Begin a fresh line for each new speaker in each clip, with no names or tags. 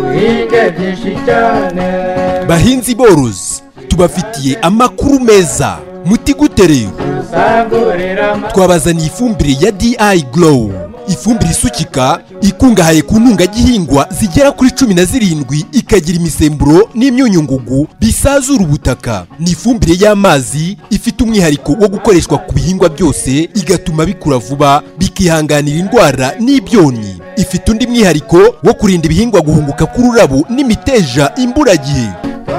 duhinge byinshi cyane.
Bahinzi borozi tubafitiye amakuru meza. Muti gute rero
dusagurira ama
twabazaniye ifumbire ya DI Glow. Ifumbire isukika ikungahaye ku ntungagihingwa zigera kuri cumi na zirindwi ikagira imisemburo n'imyunyungugu bisazura ubutaka. Ni ifumbire y'amazi ifite umwihariko wo gukoreshwa ku bihingwa byose igatuma bikura vuba bikihanganira indwara n'ibyonnyi. Ifite undi mwihariko wo kurinda ibihingwa guhunguka k'ururabo n'imiteja imburagihe.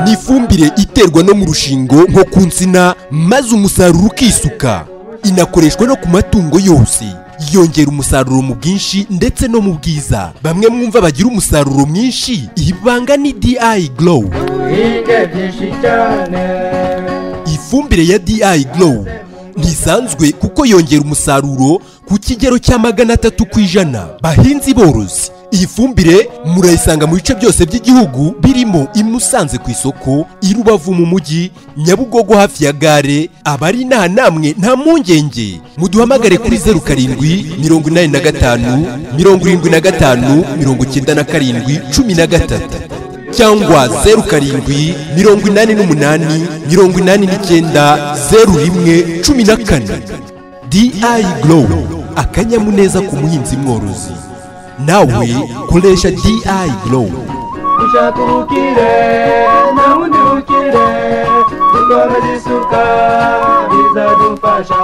Ni ifumbire iterwa no mu rushingo nko ku nsina maze umusaruro ukisuka. Inakoreshwa no ku matungo yose. Yongera umusaruro mu bwinshi ndetse no mu bwiza. Bamwe mwumva bagira umusaruro mwinshi ibanga ni DI Glow. Ifumbire ya DI Glow ntisanzwe kuko yongera umusaruro ku kigero cya magana atatu ku ijana. Bahinzi borozi iyi fumbire murayisanga mu bice byose by'igihugu birimo i Musanze ku isoko i Rubavu mu mujyi Nyabugogo hafi ya gare abari inaha namwe nta mpungenge. Muduhamagare kuri zeru karindwi mirongo inani na gatanu mirongo irindwi na gatanu mirongo icyenda na karindwi cumi na gatatu. Cyangwa zeru karindwi mirongo inani n'umunani mirongo inani n'icyenda zeru rimwe cumi na kane. DI Glow akanyamuneza ku muhinzi mworozi. Nawe koresha DI Glow.
Dushaka ubukire nta wundi bukire dukomeze isuka bizadufasha